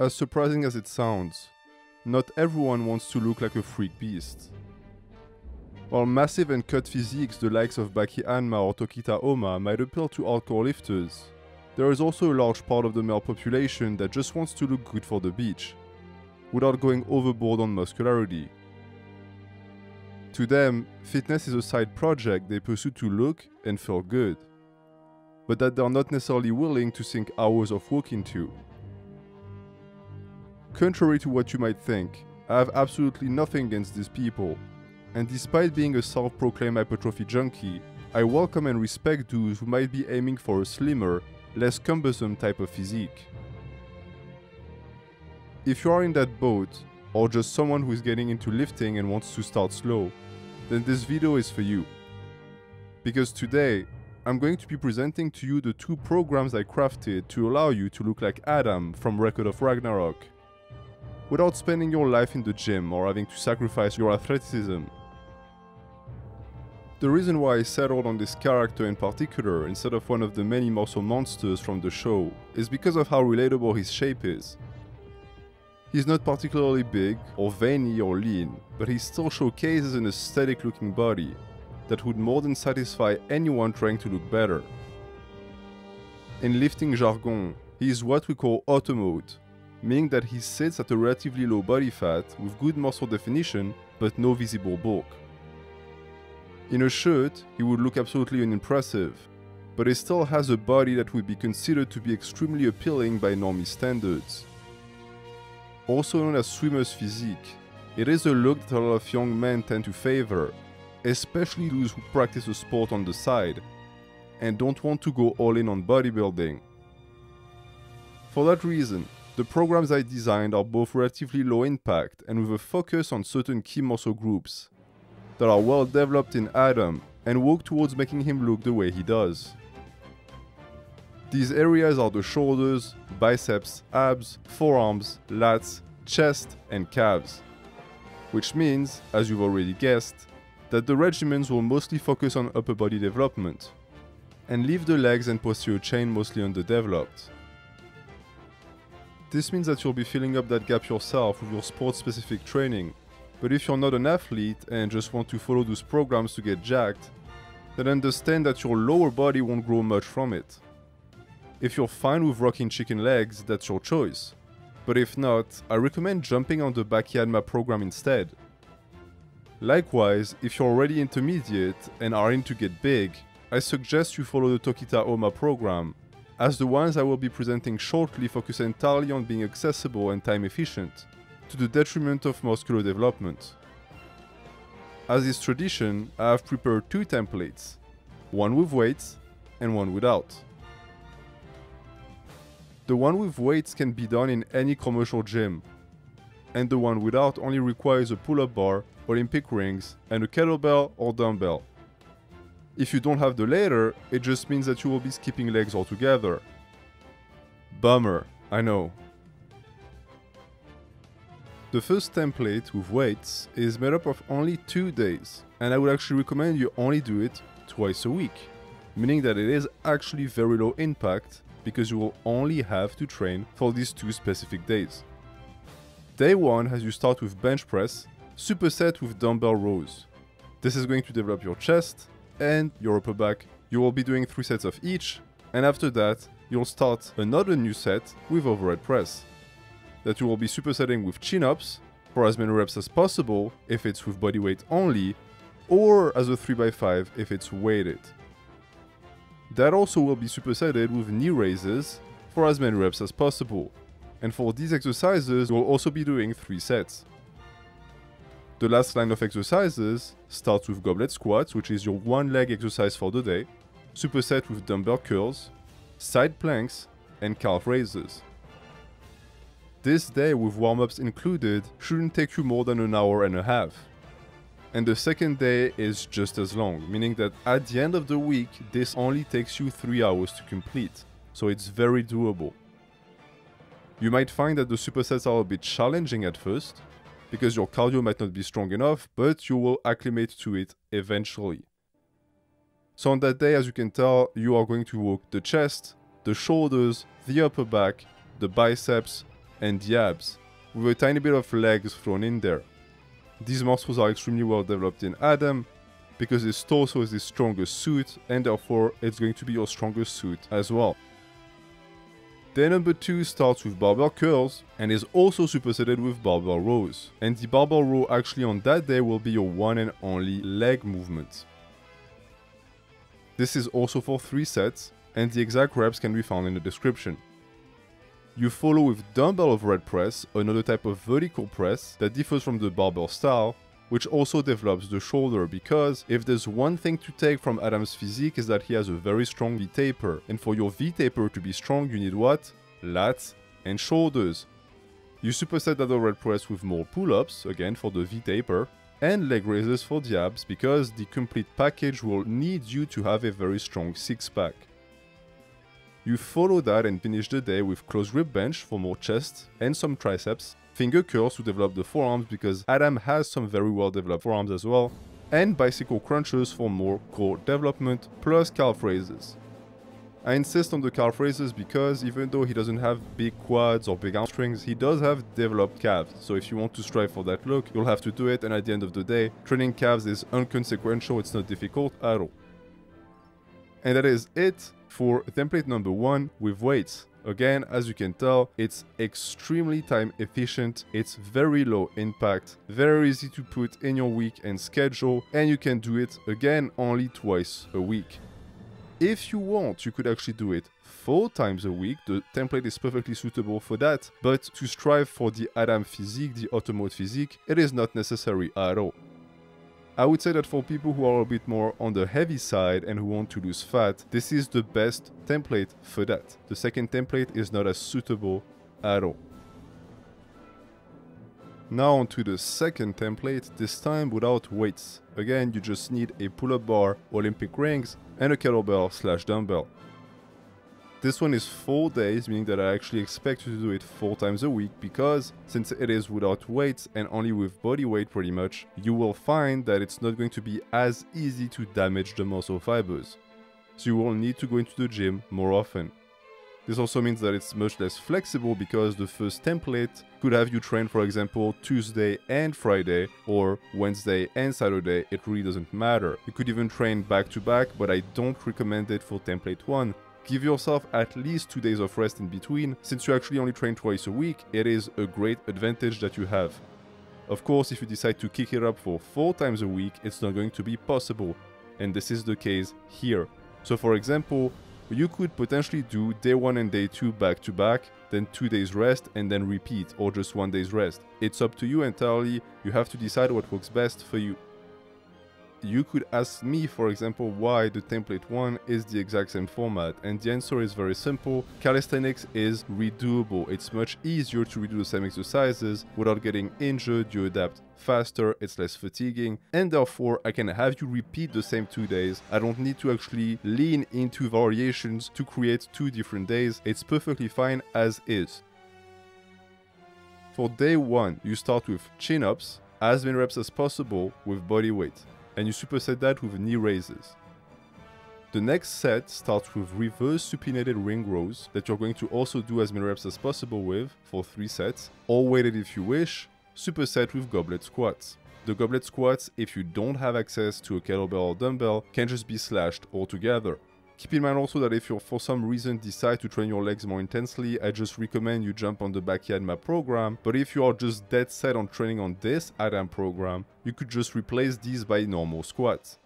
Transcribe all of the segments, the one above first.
As surprising as it sounds, not everyone wants to look like a freak beast. While massive and cut physiques the likes of Baki Hanma or Tokita Ohma might appeal to hardcore lifters, there is also a large part of the male population that just wants to look good for the beach, without going overboard on muscularity. To them, fitness is a side project they pursue to look and feel good, but that they're not necessarily willing to sink hours of work into. Contrary to what you might think, I have absolutely nothing against these people, and despite being a self proclaimed hypertrophy junkie, I welcome and respect those who might be aiming for a slimmer, less cumbersome type of physique. If you are in that boat, or just someone who is getting into lifting and wants to start slow, then this video is for you. Because today, I'm going to be presenting to you the two programs I crafted to allow you to look like Adam from Record of Ragnarok, without spending your life in the gym or having to sacrifice your athleticism. The reason why I settled on this character in particular instead of one of the many muscle monsters from the show is because of how relatable his shape is. He's not particularly big or veiny or lean, but he still showcases an aesthetic looking body that would more than satisfy anyone trying to look better. In lifting jargon, he is what we call auto mode, meaning that he sits at a relatively low body fat with good muscle definition but no visible bulk. In a shirt, he would look absolutely unimpressive, but he still has a body that would be considered to be extremely appealing by normie standards. Also known as swimmer's physique, it is a look that a lot of young men tend to favor, especially those who practice a sport on the side and don't want to go all in on bodybuilding. For that reason, the programs I designed are both relatively low impact and with a focus on certain key muscle groups that are well developed in Adam and work towards making him look the way he does. These areas are the shoulders, biceps, abs, forearms, lats, chest, and calves. Which means, as you've already guessed, that the regimens will mostly focus on upper body development and leave the legs and posterior chain mostly underdeveloped. This means that you'll be filling up that gap yourself with your sport specific training but if you're not an athlete and just want to follow those programs to get jacked, then understand that your lower body won't grow much from it. If you're fine with rocking chicken legs, that's your choice. But if not, I recommend jumping on the Baki Hanma program instead. Likewise, if you're already intermediate and are in to get big, I suggest you follow the Tokita Ohma program, as the ones I will be presenting shortly focus entirely on being accessible and time efficient to the detriment of muscular development. As is tradition, I have prepared two templates, one with weights and one without. The one with weights can be done in any commercial gym, and the one without only requires a pull-up bar, Olympic rings, and a kettlebell or dumbbell. If you don't have the latter, it just means that you will be skipping legs altogether. Bummer, I know. The first template with weights is made up of only two days, and I would actually recommend you only do it twice a week, meaning that it is actually very low impact because you will only have to train for these two specific days. Day 1 has you start with bench press, superset with dumbbell rows. This is going to develop your chest and your upper back. You will be doing 3 sets of each, and after that, you'll start another new set with overhead press that you will be supersetting with chin-ups for as many reps as possible if it's with body weight only, or as a 3x5 if it's weighted. That also will be supersetted with knee raises for as many reps as possible. And for these exercises, you'll also be doing 3 sets. The last line of exercises starts with goblet squats, which is your one leg exercise for the day, superset with dumbbell curls, side planks, and calf raises. This day with warm-ups included shouldn't take you more than an hour and a half. And the second day is just as long, meaning that at the end of the week, this only takes you 3 hours to complete, so it's very doable. You might find that the supersets are a bit challenging at first, because your cardio might not be strong enough, but you will acclimate to it eventually. So on that day, as you can tell, you are going to work the chest, the shoulders, the upper back, the biceps, and the abs, with a tiny bit of legs thrown in there. These muscles are extremely well developed in Adam, because his torso is his strongest suit, and therefore it's going to be your strongest suit as well. Day number 2 starts with barbell curls and is also supersetted with barbell rows. And the barbell row actually on that day will be your one and only leg movement. This is also for 3 sets and the exact reps can be found in the description. You follow with dumbbell overhead press, another type of vertical press that differs from the barbell style which also develops the shoulder because if there's one thing to take from Adam's physique is that he has a very strong V-taper and for your V-taper to be strong you need what? Lats and shoulders. You superset that overhead press with more pull-ups, again for the V-taper, and leg raises for the abs because the complete package will need you to have a very strong six-pack. You follow that and finish the day with close grip bench for more chest and some triceps, finger curls to develop the forearms because Adam has some very well developed forearms as well, and bicycle crunches for more core development, plus calf raises. I insist on the calf raises because even though he doesn't have big quads or big hamstrings, he does have developed calves. So if you want to strive for that look, you'll have to do it and at the end of the day, training calves is unconsequential, it's not difficult at all. And that is it for template number one with weights. Again, as you can tell, it's extremely time efficient, it's very low impact, very easy to put in your week and schedule, and you can do it again only twice a week. If you want, you could actually do it four times a week. The template is perfectly suitable for that, but to strive for the Adam physique, the Automode physique, it is not necessary at all. I would say that for people who are a bit more on the heavy side and who want to lose fat, this is the best template for that. The second template is not as suitable at all. Now onto the second template, this time without weights. Again, you just need a pull-up bar, Olympic rings, and a kettlebell slash dumbbell. This one is 4 days, meaning that I actually expect you to do it 4 times a week because since it is without weights and only with body weight pretty much, you will find that it's not going to be as easy to damage the muscle fibers. So you will need to go into the gym more often. This also means that it's much less flexible because the first template could have you train for example Tuesday and Friday or Wednesday and Saturday, it really doesn't matter. You could even train back to back but I don't recommend it for template 1 Give yourself at least two days of rest in between. Since you actually only train twice a week, it is a great advantage that you have. Of course, if you decide to kick it up for four times a week, it's not going to be possible. And this is the case here. So for example, you could potentially do day 1 and day 2 back to back, then 2 days rest and then repeat, or just 1 day's rest. It's up to you entirely, you have to decide what works best for you you could ask me, for example, why the template 1 is the exact same format, and the answer is very simple. Calisthenics is redoable. It's much easier to redo the same exercises without getting injured, you adapt faster, it's less fatiguing, and therefore I can have you repeat the same two days. I don't need to actually lean into variations to create two different days. It's perfectly fine as is. For day 1, you start with chin-ups, as many reps as possible with body weight and you superset that with knee raises. The next set starts with reverse supinated ring rows that you're going to also do as many reps as possible with for 3 sets, or weighted if you wish, superset with goblet squats. The goblet squats, if you don't have access to a kettlebell or dumbbell, can just be slashed altogether. Keep in mind also that if you for some reason decide to train your legs more intensely, I just recommend you jump on the Baki Hanma program, but if you are just dead set on training on this Adam program, you could just replace these by normal squats.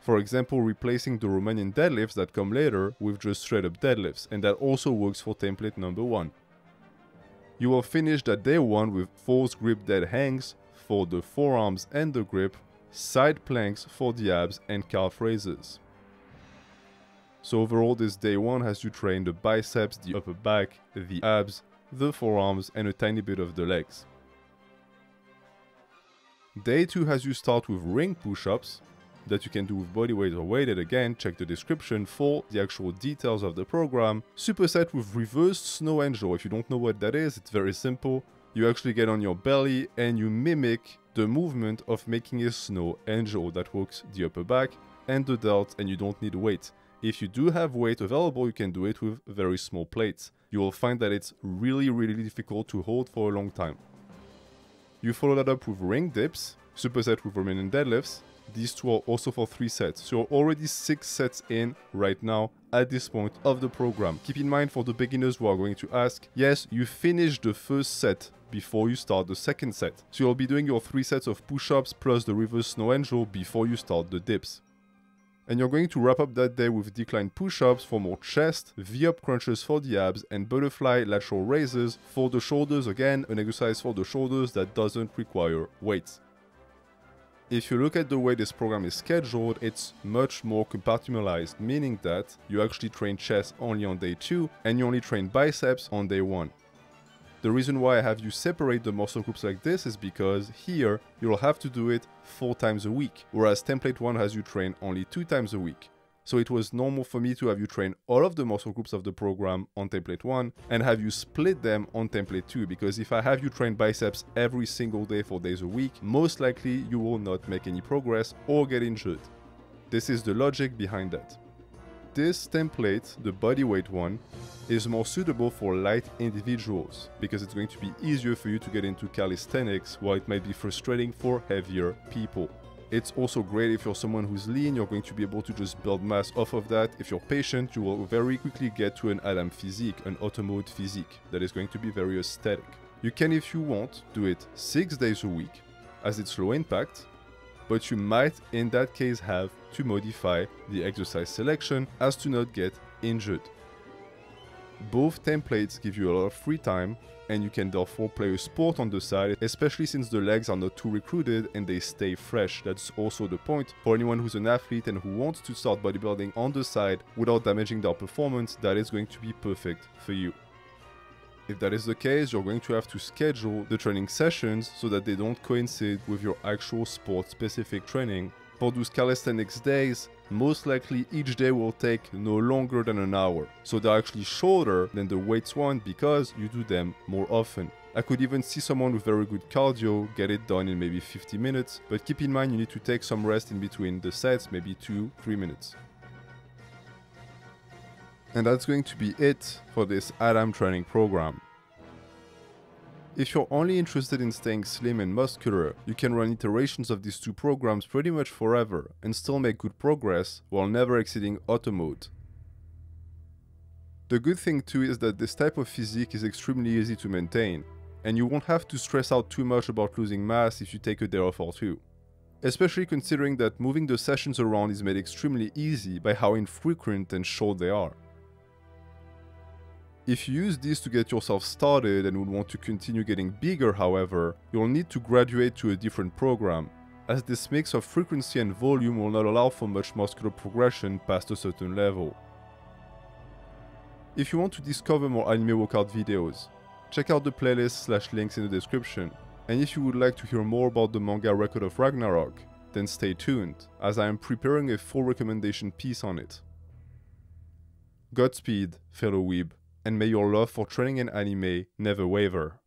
For example, replacing the Romanian deadlifts that come later with just straight up deadlifts, and that also works for template number 1. You will finish that day 1 with false grip dead hangs for the forearms and the grip, side planks for the abs and calf raises. So overall this day 1 has you train the biceps, the upper back, the abs, the forearms and a tiny bit of the legs. Day 2 has you start with ring push-ups that you can do with body weight or weighted again, check the description for the actual details of the program. Superset with reversed snow angel, if you don't know what that is, it's very simple. You actually get on your belly and you mimic the movement of making a snow angel that works the upper back and the delts and you don't need weight. If you do have weight available, you can do it with very small plates. You will find that it's really, really difficult to hold for a long time. You follow that up with ring dips, superset with Romanian deadlifts. These two are also for 3 sets, so you're already 6 sets in right now at this point of the program. Keep in mind for the beginners who are going to ask, yes, you finish the first set before you start the second set. So you'll be doing your 3 sets of push-ups plus the reverse snow angel before you start the dips. And you're going to wrap up that day with decline push-ups for more chest, V-up crunches for the abs, and butterfly lateral raises for the shoulders, again, an exercise for the shoulders that doesn't require weights. If you look at the way this program is scheduled, it's much more compartmentalized, meaning that you actually train chest only on day 2 and you only train biceps on day 1. The reason why I have you separate the muscle groups like this is because here you'll have to do it 4 times a week, whereas template 1 has you train only 2 times a week. So it was normal for me to have you train all of the muscle groups of the program on template 1 and have you split them on template 2 because if I have you train biceps every single day four days a week, most likely you will not make any progress or get injured. This is the logic behind that. This template, the bodyweight one, is more suitable for light individuals because it's going to be easier for you to get into calisthenics while it might be frustrating for heavier people. It's also great if you're someone who's lean, you're going to be able to just build mass off of that. If you're patient, you will very quickly get to an Adam physique, an automode physique that is going to be very aesthetic. You can, if you want, do it 6 days a week as it's low impact, but you might in that case have to modify the exercise selection as to not get injured. Both templates give you a lot of free time and you can therefore play a sport on the side, especially since the legs are not too recruited and they stay fresh. That's also the point for anyone who's an athlete and who wants to start bodybuilding on the side without damaging their performance, that is going to be perfect for you. If that is the case, you're going to have to schedule the training sessions so that they don't coincide with your actual sport specific training. For those calisthenics days, most likely each day will take no longer than an hour, so they're actually shorter than the weights one because you do them more often. I could even see someone with very good cardio get it done in maybe 50 minutes, but keep in mind you need to take some rest in between the sets, maybe 2-3 minutes. And that's going to be it for this Adam training program. If you're only interested in staying slim and muscular, you can run iterations of these two programs pretty much forever and still make good progress while never exceeding auto mode. The good thing too is that this type of physique is extremely easy to maintain, and you won't have to stress out too much about losing mass if you take a day off or two. Especially considering that moving the sessions around is made extremely easy by how infrequent and short they are. If you use this to get yourself started and would want to continue getting bigger however, you'll need to graduate to a different program, as this mix of frequency and volume will not allow for much muscular progression past a certain level. If you want to discover more anime workout videos, check out the playlist slash links in the description, and if you would like to hear more about the manga Record of Ragnarok, then stay tuned, as I am preparing a full recommendation piece on it. Godspeed, fellow weeb and may your love for training and anime never waver.